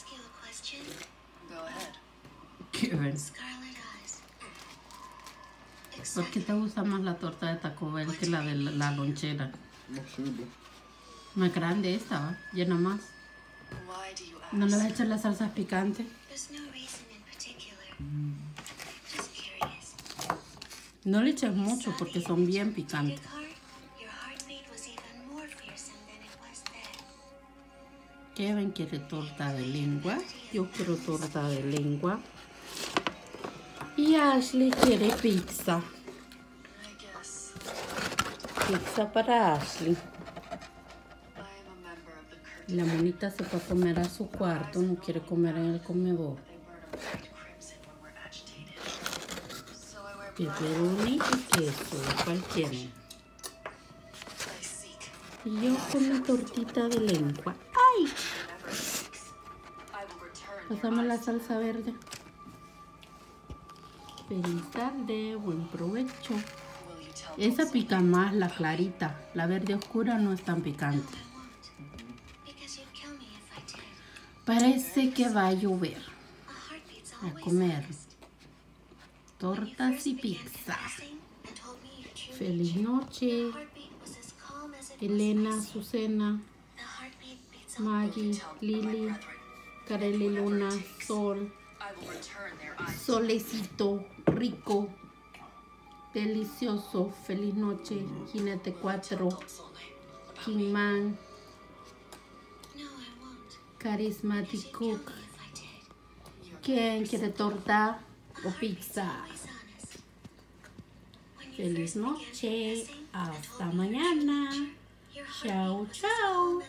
question? Go ahead. Kevin, Scarlet eyes. ¿por qué te gusta más la torta de Taco Bell que la de la, la lonchera? No sirve. Más grande esta, ¿va? Llena más. Why do you ask? ¿No le vas a echar las salsas picantes? There's no reason in particular. Just curious. No le eches mucho porque son bien picantes. Kevin quiere torta de lengua. Yo quiero torta de lengua. Y Ashley quiere pizza. Pizza para Ashley. La monita se fue a comer a su cuarto, no quiere comer en el comedor. Pepperoni y queso, ¿cuál quieren? Y yo con mi tortita de lengua. ¡Ay! Pasame la salsa verde. Feliz tarde, buen provecho. Esa pica más, la clarita. La verde oscura no es tan picante. Parece que va a llover. A comer. Tortas y pizza. Feliz noche. your heartbeat Maggie, brethren. Kareli Luna, Sol. Solecito, Rico, Delicioso, Feliz Noche, Jinete 4, Dulce only. King Man, No, I won't. Charismatic Cook. ¿Quién quiere torta o pizza? Feliz noche, hasta mañana. Chao, chao.